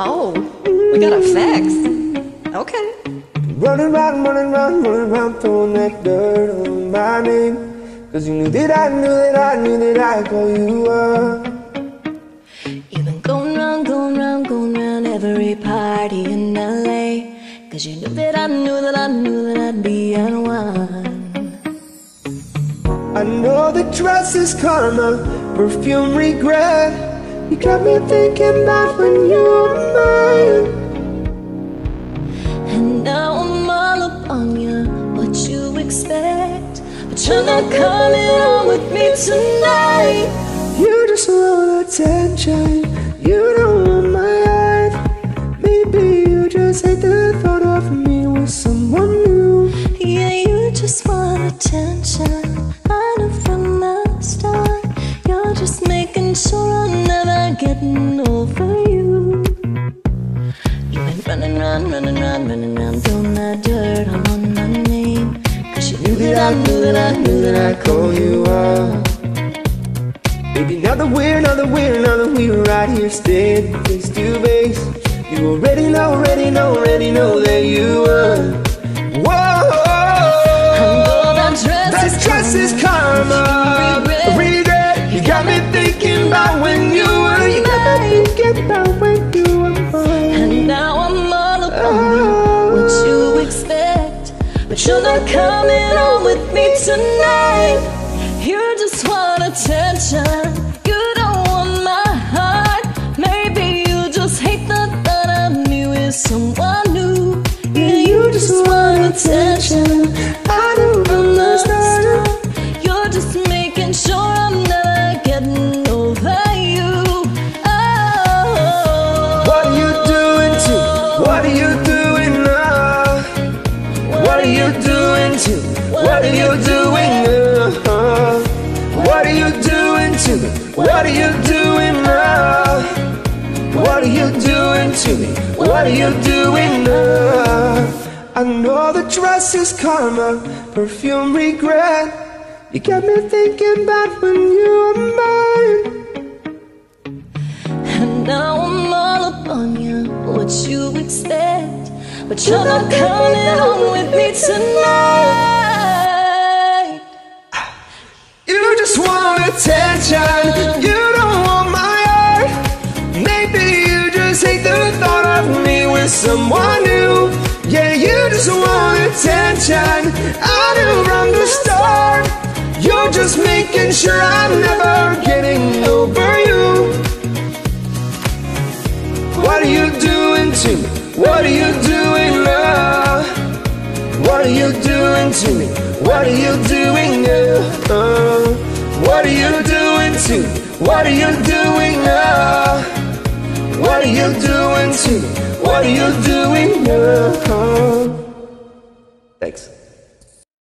Oh, we got effects. Okay. Running around, running around, running around, throwing that dirt on my name. Cause you knew that I knew that I knew that I'd call you up. You've been going round, going round, going round every party in LA. Cause you knew that I knew that I knew that I'd be at one. I know the dress is karma, perfume regret. You got me thinking about when you were mine. And now I'm all up on you, what you expect. But you're not coming home with me tonight. You just want attention. You don't want my life Maybe you just hate the thought of me knew that I knew that I'd call you up. Baby, now that we're, now that we're, now that we're right here standing face to face, you already know, already know, already know that you You're not coming home with me tonight. You just want attention. You don't want my heart. Maybe you just hate the thought of me with someone new. Yeah, you just want attention. You doing to? What are you doing now? What are you doing to me? What are you doing now? What are you doing to me? What are you doing now? I know the dress is karma, perfume regret. You got me thinking about when you were mine. And now I'm all up on you, what you expect. But you're not coming home with me tonight. You just want attention. You don't want my heart. Maybe you just hate the thought of me with someone new. Yeah, you just want attention. I knew from the start. You're just making sure I'm never What are you doing now? What are you doing to me? What are you doing now? Uh, what are you doing to me? What are you doing now? What are you doing to me? What are you doing now? Thanks.